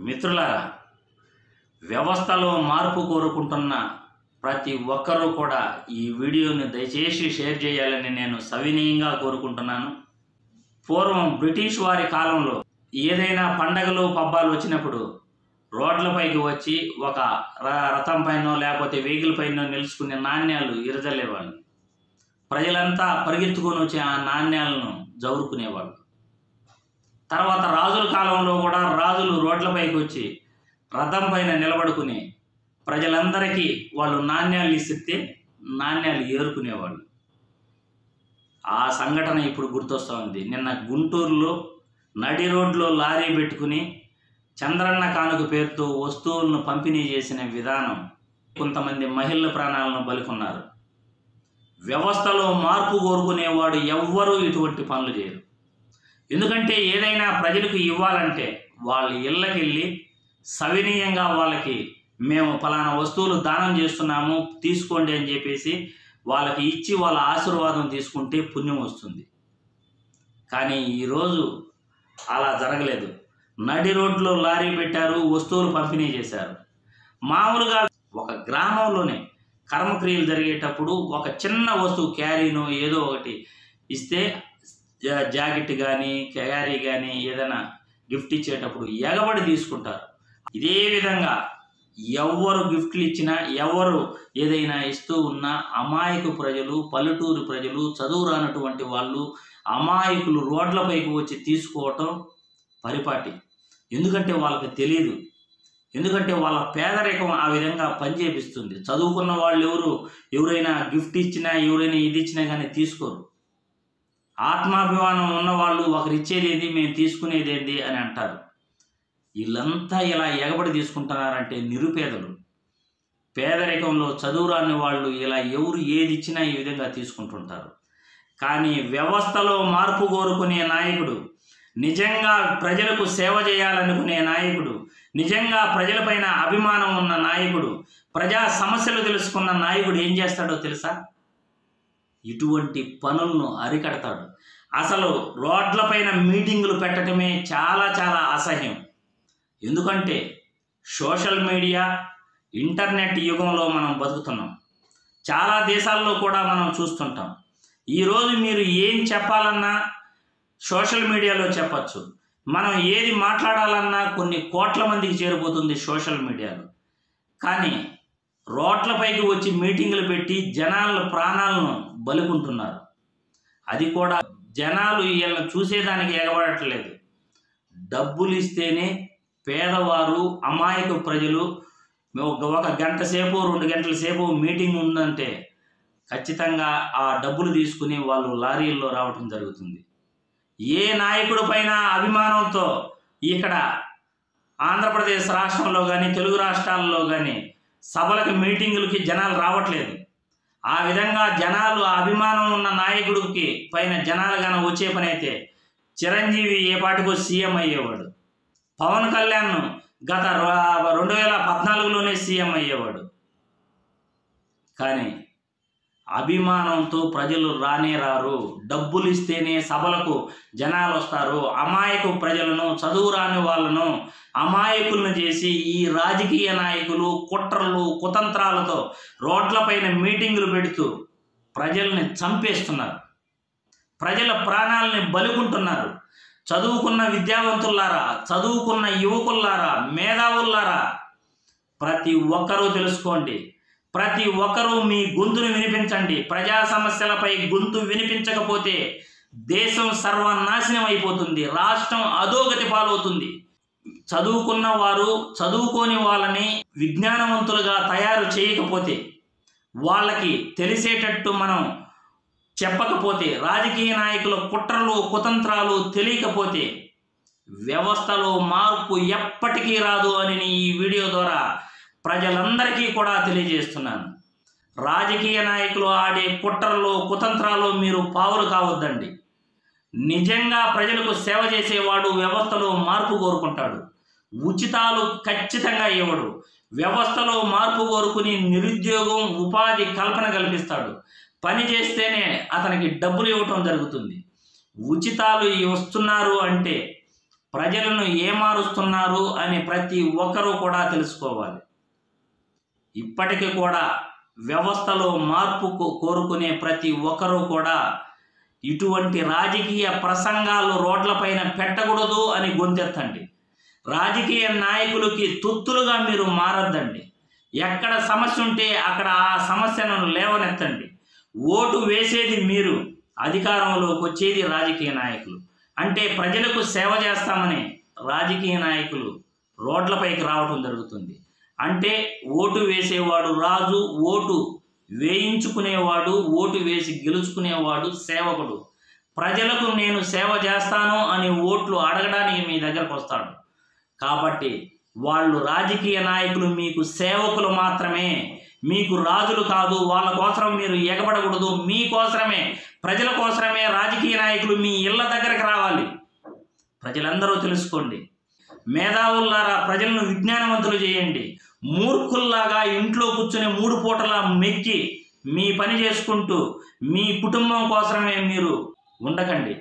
మిత్రులారా వ్యవస్థలో మార్పు కోరుకుంటున్న ప్రతి ఒక్కరూ కూడా ఈ వీడియోని దయచేసి షేర్ చేయాలని నేను సవినీయంగా కోరుకుంటున్నాను. పూర్వం బ్రిటిష్ వారి కాలంలో ఏదైనా పండగలు పబ్బాలు వచ్చినప్పుడు రోడ్లపైకి వచ్చి ఒక ర- రథం పైనో లేకపోతే వెహికల్ పైనో నిలుచుకునే నాణ్యాలు ఇరజల్లేవాళ్ళు. ప్రజలంతా పరిగెత్తుకొని వచ్చి ఆ నాణ్యాలను జవురుకునేవాళ్ళు. తర్వాత రాజుల కాలంలో కూడా రాజులు రోడ్లపైకి వచ్చి రథం పైన నిలబడుకుని ప్రజలందరికీ వాళ్ళు నాణ్యాలు ఇస్తే నాణ్యాలు ఏరుకునేవాళ్ళు. ఆ సంఘటన ఇప్పుడు గుర్తొస్తూ ఉంది. నిన్న గుంటూరులో నడి రోడ్లో లారీ పెట్టుకుని చంద్రన్న కానుక పేరుతో వస్తువులను పంపిణీ చేసిన విధానం కొంతమంది మహిళల ప్రాణాలను బలికొన్నారు. వ్యవస్థలో మార్పు కోరుకునేవాడు ఎవ్వరూ ఇటువంటి పనులు చేయరు. ఎందుకంటే ఏదైనా ప్రజలకు ఇవ్వాలంటే వాళ్ళ ఇళ్ళకెళ్ళి సవినీయంగా వాళ్ళకి మేము ఫలానా వస్తువులు దానం చేస్తున్నాము తీసుకోండి అని చెప్పేసి వాళ్ళకి ఇచ్చి వాళ్ళ ఆశీర్వాదం తీసుకుంటే పుణ్యం వస్తుంది. కానీ ఈరోజు అలా జరగలేదు. నడి రోడ్లో లారీ పెట్టారు వస్తువులు పంపిణీ చేశారు. మామూలుగా ఒక గ్రామంలోనే కర్మక్రియలు జరిగేటప్పుడు ఒక చిన్న వస్తువు క్యారీనో ఏదో ఒకటి ఇస్తే జాకెట్ కానీ క్యారీ కానీ ఏదైనా గిఫ్ట్ ఇచ్చేటప్పుడు ఎగబడి తీసుకుంటారు. ఇదే విధంగా ఎవరు గిఫ్ట్లు ఇచ్చినా ఎవరు ఏదైనా ఇస్తూ ఉన్నా అమాయక ప్రజలు పల్లెటూరు ప్రజలు చదువు రానటువంటి వాళ్ళు అమాయకులు రోడ్లపైకి వచ్చి తీసుకోవటం పరిపాటి. ఎందుకంటే వాళ్ళకి తెలియదు ఎందుకంటే వాళ్ళ పేదరికం ఆ విధంగా పనిచేపిస్తుంది. చదువుకున్న వాళ్ళు ఎవరు? ఎవరైనా గిఫ్ట్ ఇచ్చినా ఎవరైనా ఇది ఇచ్చినా కానీ తీసుకోరు. ఆత్మాభిమానం ఉన్నవాళ్ళు ఒకరు ఇచ్చేది మేము తీసుకునేది ఏంది అని అంటారు. వీళ్ళంతా ఇలా ఎగబడి తీసుకుంటున్నారంటే నిరుపేదలు. పేదరికంలో చదువు రాని వాళ్ళు ఇలా ఎవరు ఏది ఇచ్చినా ఈ విధంగా తీసుకుంటుంటారు. కానీ వ్యవస్థలో మార్పు కోరుకునే నాయకుడు నిజంగా ప్రజలకు సేవ చేయాలనుకునే నాయకుడు నిజంగా ప్రజలపైన అభిమానం ఉన్న నాయకుడు ప్రజా సమస్యలు తెలుసుకున్న నాయకుడు ఏం చేస్తాడో తెలుసా? ఇటువంటి పనులను అరికడతాడు. అసలు రోడ్లపైన మీటింగులు పెట్టడమే చాలా చాలా అసహ్యం. ఎందుకంటే సోషల్ మీడియా ఇంటర్నెట్ యుగంలో మనం బతుకుతున్నాం. చాలా దేశాల్లో కూడా మనం చూస్తుంటాం. ఈరోజు మీరు ఏం చెప్పాలన్నా సోషల్ మీడియాలో చెప్పచ్చు. మనం ఏది మాట్లాడాలన్నా కొన్ని కోట్ల మందికి చేరిపోతుంది సోషల్ మీడియాలో. కానీ రోడ్లపైకి వచ్చి మీటింగులు పెట్టి జనాల ప్రాణాలను బలికుంటున్నారు. అది కూడా జనాలు వీళ్ళని చూసేదానికి ఎగబడట్లేదు. డబ్బులు ఇస్తేనే పేదవారు అమాయక ప్రజలు ఒక ఒక గంట సేపు రెండు గంటల సేపు మీటింగ్ ఉందంటే ఖచ్చితంగా ఆ డబ్బులు తీసుకుని వాళ్ళు లారీల్లో రావటం జరుగుతుంది. ఏ నాయకుడు పైన అభిమానంతో ఇక్కడ ఆంధ్రప్రదేశ్ రాష్ట్రంలో కానీ తెలుగు రాష్ట్రాల్లో కానీ సభలకు మీటింగులకి జనాలు రావట్లేదు. ఆ విధంగా జనాలు అభిమానం ఉన్న నాయకుడికి పైన జనాలు కానీ వచ్చే పని అయితే చిరంజీవి ఏ పాటికో సీఎం అయ్యేవాడు? పవన్ కళ్యాణ్ గత రెండు వేల పద్నాలుగులోనే సీఎం అయ్యేవాడు. కానీ అభిమానంతో ప్రజలు రానే రారు. డబ్బులు ఇస్తేనే సభలకు జనాలు వస్తారు అమాయకు ప్రజలను చదువు రాని వాళ్ళను అమాయకులను చేసి ఈ రాజకీయ నాయకులు కుట్రలు కుతంత్రాలతో రోడ్లపైన మీటింగులు పెడుతూ ప్రజల్ని చంపేస్తున్నారు. ప్రజల ప్రాణాలని బలుకుంటున్నారు. చదువుకున్న విద్యావంతులారా చదువుకున్న యువకుల్లారా మేధావుల్లారా ప్రతి ఒక్కరూ తెలుసుకోండి. ప్రతి ఒక్కరూ మీ గొంతును వినిపించండి. ప్రజా సమస్యలపై గొంతు వినిపించకపోతే దేశం సర్వనాశనం అయిపోతుంది. రాష్ట్రం అధోగతి పాలవుతుంది. చదువుకున్న వారు చదువుకోని వాళ్ళని విజ్ఞానవంతులుగా తయారు చేయకపోతే వాళ్ళకి తెలిసేటట్టు మనం చెప్పకపోతే రాజకీయ నాయకుల కుట్రలు కుతంత్రాలు తెలియకపోతే వ్యవస్థలో మార్పు ఎప్పటికీ రాదు అని ఈ వీడియో ద్వారా ప్రజలందరికీ కూడా తెలియజేస్తున్నాను. రాజకీయ నాయకులు ఆడే కుట్రలు కుతంత్రాలు మీరు పావులు కావద్దండి. నిజంగా ప్రజలకు సేవ చేసేవాడు వ్యవస్థలో మార్పు కోరుకుంటాడు. ఉచితాలు ఖచ్చితంగా ఇవ్వడు. వ్యవస్థలో మార్పు కోరుకుని నిరుద్యోగం ఉపాధి కల్పన కల్పిస్తాడు. పని చేస్తేనే అతనికి డబ్బులు ఇవ్వటం జరుగుతుంది. ఉచితాలు వస్తున్నారు అంటే ప్రజలను ఏమారుస్తున్నారు అని ప్రతి ఒక్కరూ కూడా తెలుసుకోవాలి. ఇప్పటికీ కూడా వ్యవస్థలో మార్పు కోరుకునే ప్రతి ఒక్కరూ కూడా ఇటువంటి రాజకీయ ప్రసంగాలు రోడ్లపైన పెట్టకూడదు అని గొంతెత్తండి. రాజకీయ నాయకులకి తుత్తులుగా మీరు మారద్దండి. ఎక్కడ సమస్య ఉంటే అక్కడ ఆ సమస్యను లేవనెత్తండి. ఓటు వేసేది మీరు అధికారంలోకి వచ్చేది రాజకీయ నాయకులు. అంటే ప్రజలకు సేవ చేస్తామని రాజకీయ నాయకులు రోడ్లపైకి రావటం జరుగుతుంది. అంటే ఓటు వేసేవాడు రాజు ఓటు వేయించుకునేవాడు ఓటు వేసి గెలుచుకునేవాడు సేవకుడు. ప్రజలకు నేను సేవ చేస్తాను అని ఓట్లు అడగడానికి మీ దగ్గరకు వస్తాడు. కాబట్టి వాళ్ళు రాజకీయ నాయకులు మీకు సేవకులు మాత్రమే. మీకు రాజులు కాదు వాళ్ళ కోసం మీరు ఎగబడకూడదు. మీకోసమే ప్రజల కోసమే రాజకీయ నాయకులు మీ ఇళ్ళ దగ్గరకు రావాలి. ప్రజలందరూ తెలుసుకోండి. మేధావులారా ప్రజలను విజ్ఞానవంతులు చేయండి. మూర్ఖుల్లాగా ఇంట్లో కూర్చుని మూడు పూటలా మెక్కి మీ పని చేసుకుంటూ మీ కుటుంబం కోసమే మీరు ఉండకండి.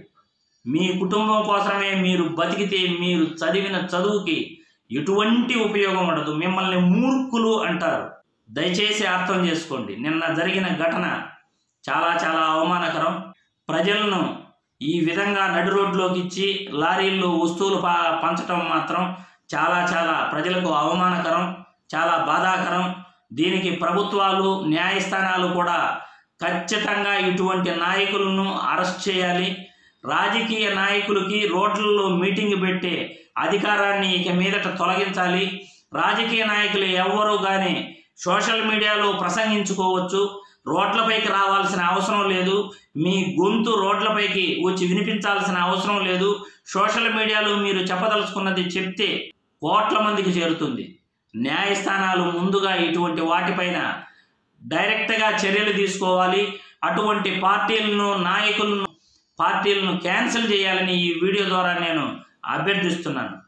మీ కుటుంబం కోసమే మీరు బతికితే మీరు చదివిన చదువుకి ఎటువంటి ఉపయోగం ఉండదు. మిమ్మల్ని మూర్ఖులు అంటారు. దయచేసి అర్థం చేసుకోండి. నిన్న జరిగిన ఘటన చాలా చాలా అవమానకరం. ప్రజలను ఈ విధంగా నడి రోడ్లోకి ఇచ్చి లారీల్లో వస్తువులు పా పంచటం మాత్రం చాలా చాలా ప్రజలకు అవమానకరం. చాలా బాధాకరం. దీనికి ప్రభుత్వాలు న్యాయస్థానాలు కూడా ఖచ్చితంగా ఇటువంటి నాయకులను అరెస్ట్ చేయాలి. రాజకీయ నాయకులకి రోడ్లలో మీటింగ్ పెట్టే అధికారాన్ని ఇక మీదట తొలగించాలి. రాజకీయ నాయకులు ఎవ్వరూ కానీ సోషల్ మీడియాలో ప్రసంగించుకోవచ్చు. రోడ్లపైకి రావాల్సిన అవసరం లేదు. మీ గొంతు రోడ్లపైకి వచ్చి వినిపించాల్సిన అవసరం లేదు. సోషల్ మీడియాలో మీరు చెప్పదలుచుకున్నది చెప్తే కోట్ల మందికి చేరుతుంది. న్యాయస్థానాలు ముందుగా ఇటువంటి వాటిపైన డైరెక్ట్గా చర్యలు తీసుకోవాలి. అటువంటి పార్టీలను నాయకులను పార్టీలను క్యాన్సిల్ చేయాలని ఈ వీడియో ద్వారా నేను అభ్యర్థిస్తున్నాను.